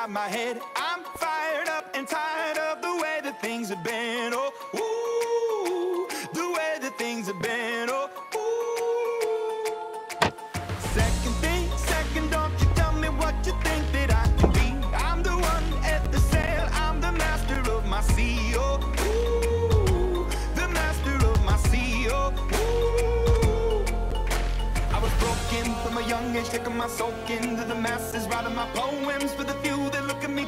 Inside my head. I'm fired up and tired of the way that things have been. Oh, ooh, the way that things have been. Oh, ooh. Second thing, second, don't you tell me what you think that I can be. I'm the one at the sail, I'm the master of my sea. Oh, ooh, the master of my sea. Oh, ooh. I was broken from a young age, taking my soul into the masses, writing my poems for the few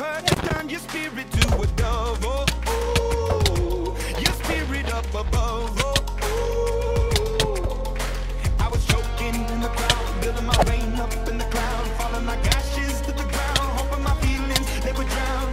heard has turned your spirit to a dove. Oh, ooh, your spirit up above. Oh, ooh. I was choking in the crowd, building my rain up in the cloud, falling like ashes to the ground, hoping my feelings they would drown,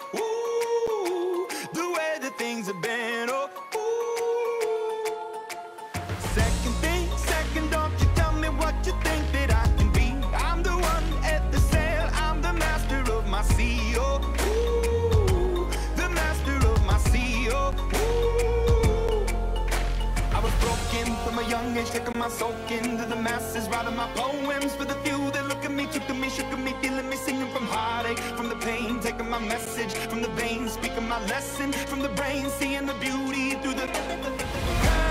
writing my poems for the few that look at me, took to me, shook at me, feeling me, singing from heartache, from the pain, taking my message from the veins, speaking my lesson from the brain, seeing the beauty through the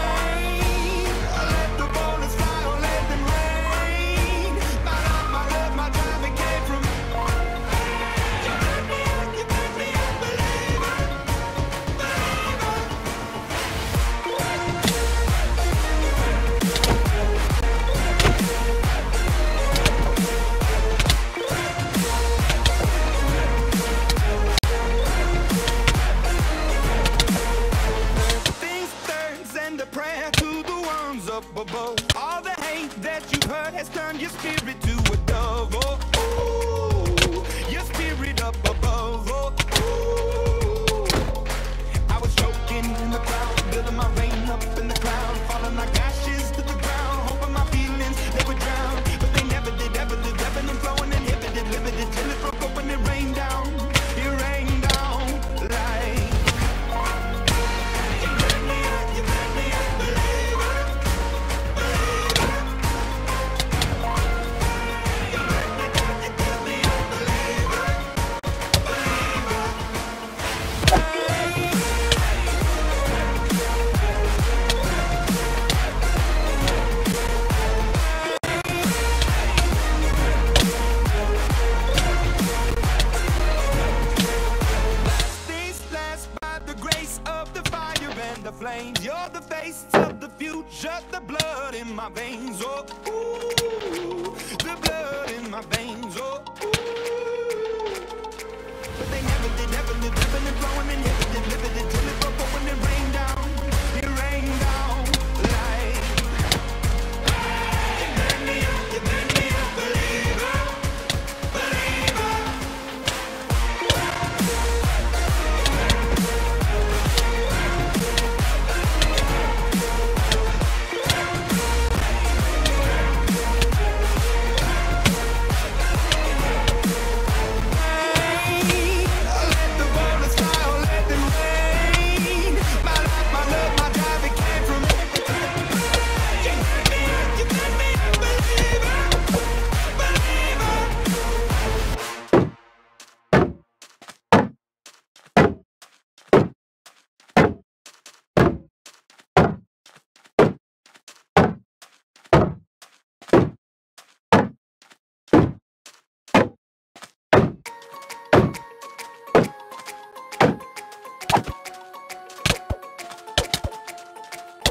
my veins. Oh,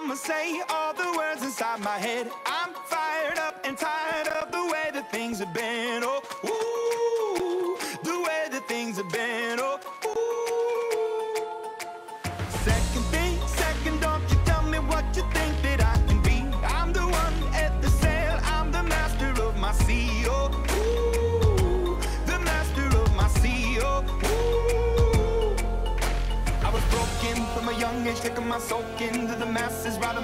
I'ma say all the words inside my head. I'm fired up and tired of the way that things have been. Oh, ooh, the way that things have been. Oh, ooh. Second thing, second, don't you tell me what you think that I can be. I'm the one at the sail, I'm the master of my sea. Oh, ooh, the master of my sea. Oh, ooh. I was broken from a young age, taking my soak writing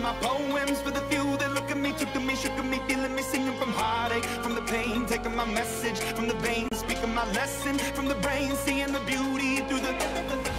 my poems for the few that look at me, took to me, shook at me, feeling me, singing from heartache, from the pain, taking my message from the veins, speaking my lesson from the brain, seeing the beauty through the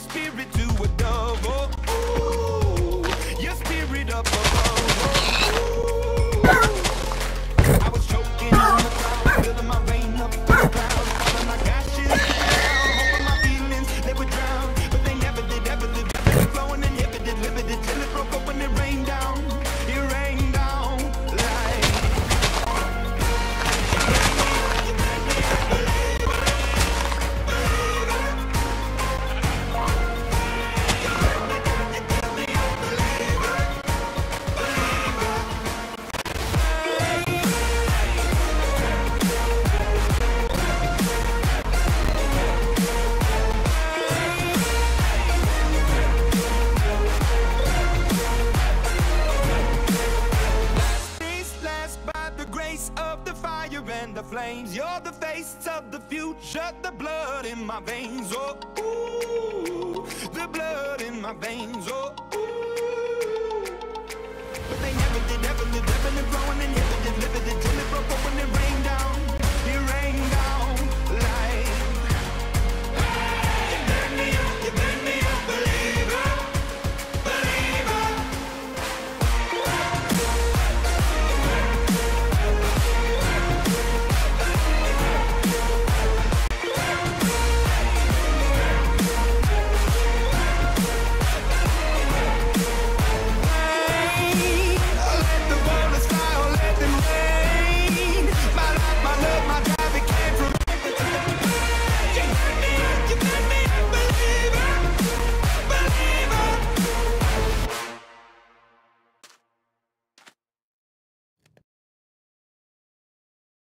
spirit the flames. You're the face of the future, the blood in my veins. Oh, ooh, the blood in my veins. Oh, ooh. But they never did, ever did, growing and never did, live it till it broke open and rained